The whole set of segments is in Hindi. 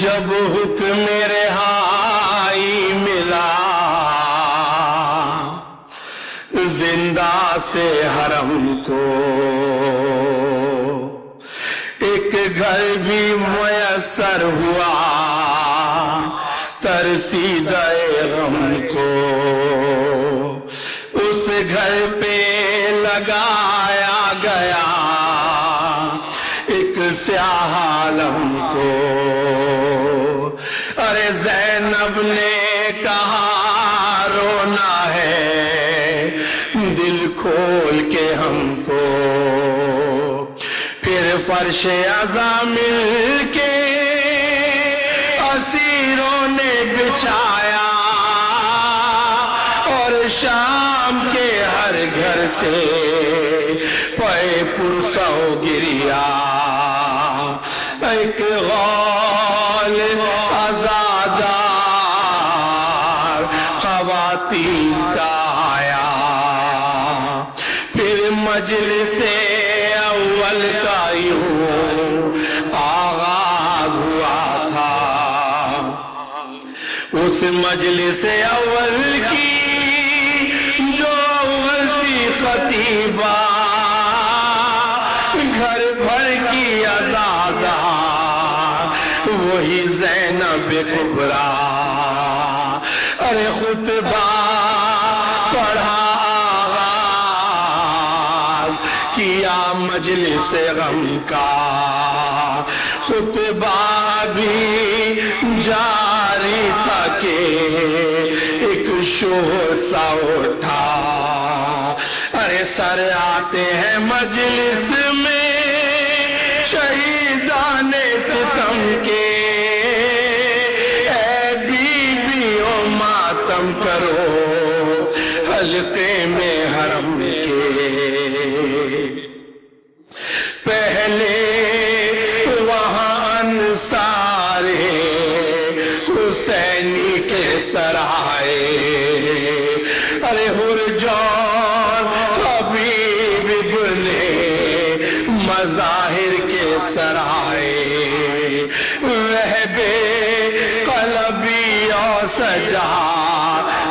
जब हुक्म मेरे हाई मिला, ज़िंदा से हरम को एक घर भी मयसर हुआ, तरसी दए गम को उस घर पे लगाया गया, एक स्याहालम को जैनब ने कहा, रोना है, दिल खोल के हमको। फिर फर्श अजा मिल के असीरों ने बिछाया, और शाम के हर घर से पे पुरसो गिरिया। एक गौल खवातीन का आया। फिर मजलिस अव्वल का यूँ आगाज़ हुआ था। उस मजल से अव्वल की जो अव्वल थी खतीबा, घर भर की आजादा वही जैनब कुबरा। अरे खुतबा, पढ़ा किया मजलिस गम का खुतबा भी जारी था के एक शोर सा उठा। अरे सर आते हैं मजलिस में मजाहिर के सराय वह बे कलबी और सजा,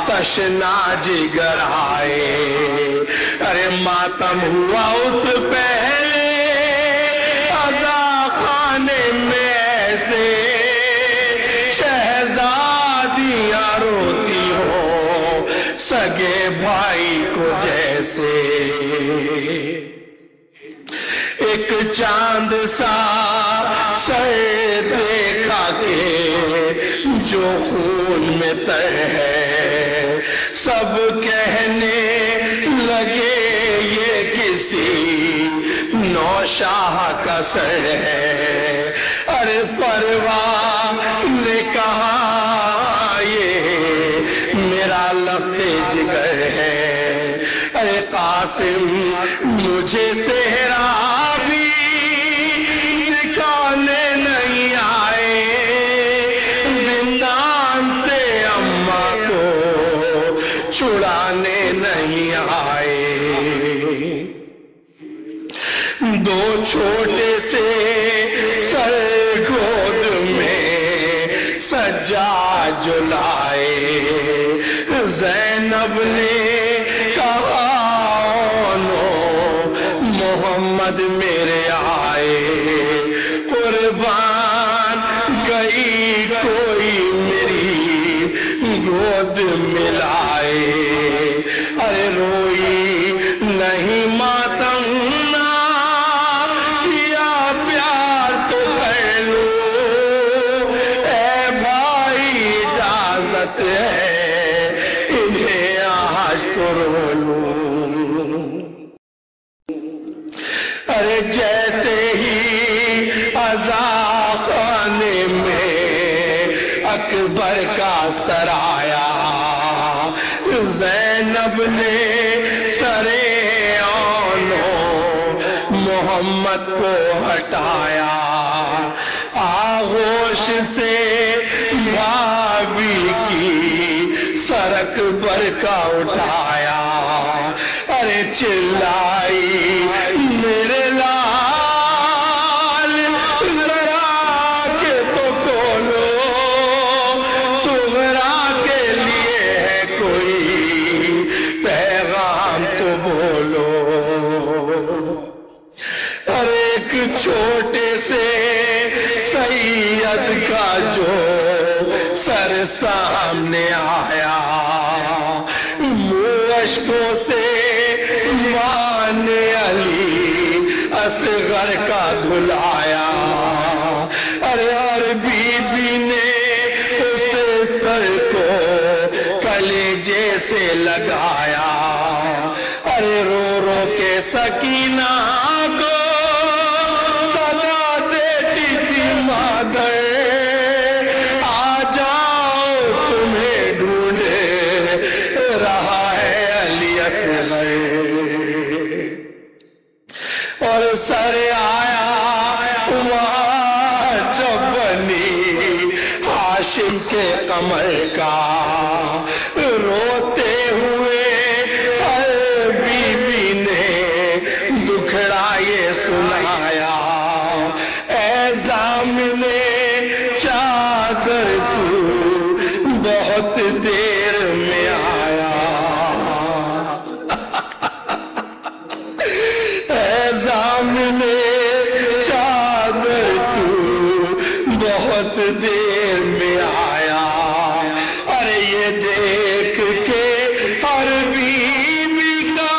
तशना जिगर आए अरे मातम हुआ उस पहले अजा खाने में ऐसे शहजादियाँ रोती हो, सगे भाई को जैसे। एक चाँद सा सर देखा के जो खून में तर है सब कहने लगे ये किसी नौशाह का सर है। अरे परवा ने कहा, ये मेरा लफ्ते जिगर है। अरे कासिम, मुझे सेहरा सज्जा जुलाए जैनब ने कहा "नो, मोहम्मद मेरे आए। कुर्बान गई अकबर का सराया जैनब ने सरे ओनो मोहम्मद को हटाया। आगोश से भाभी की सरक बर का उठाया। अरे चिल्लाई सामने आया। मुश्कों से माने अली असगर का धुलाया। अरे और बीबी ने उसे सर को कलेजे से लगाया। अरे रो रो के सकीना को सर आया वहाँ जब बनी हाशिम के कमर का सामने चादर तू, बहुत देर में आया। अरे ये देख के हर बीबी का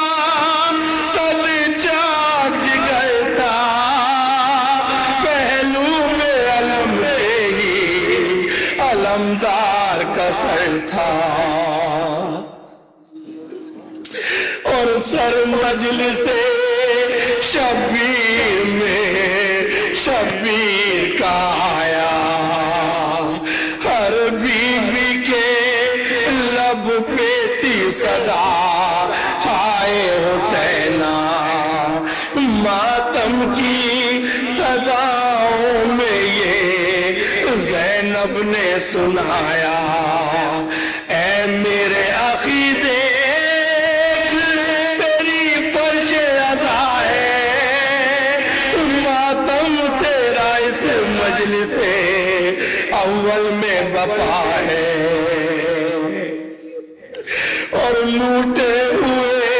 सब चाच गया। पहलू में अलम ही अलमदार का सर था। और सर मजल से शबीर में शबीर का आया हर बीबी के लब पे थी सदा, हाय हुसैना। मातम की सदाओं में ये जैनब ने सुनाया, ऐ मेरे मजल से अव्वल में बपा है। और लूटे हुए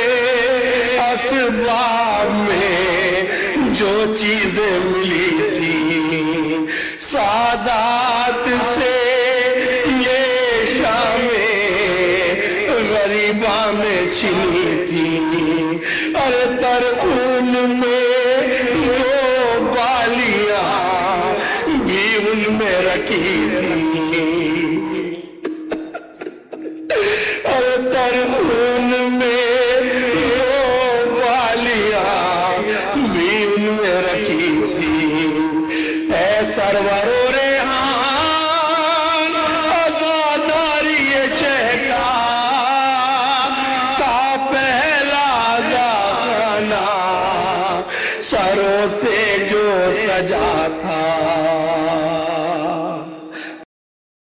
असबाब में जो चीज़ें मिली थी सादात उनमें रखी थी।